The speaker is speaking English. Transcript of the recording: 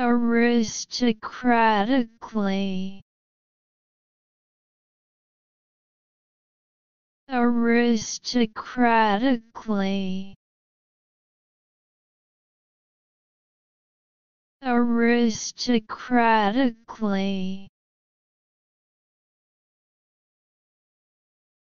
aristocratically. Aristocratically. Aristocratically.